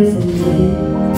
beautiful day.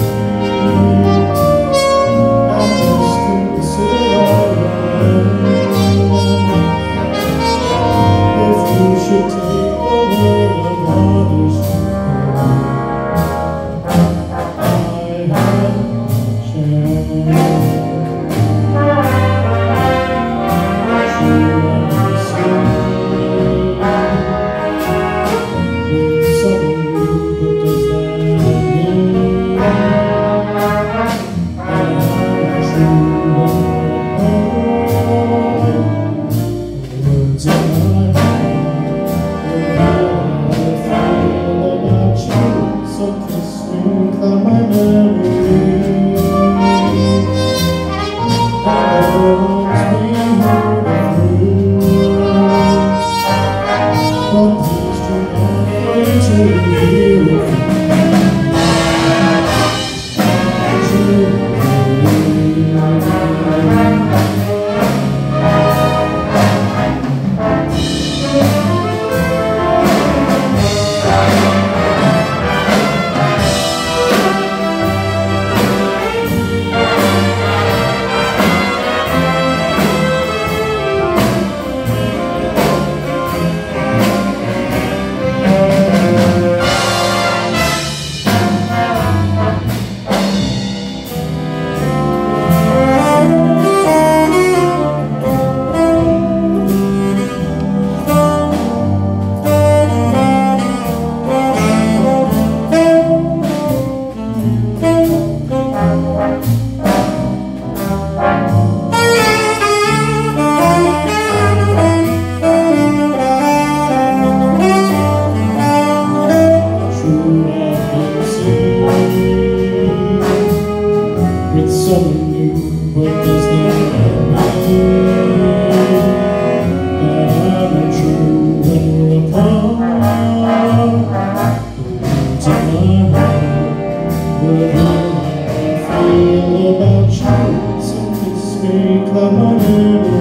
something new, but does not. That I be true when we're apart. The words I feel about you.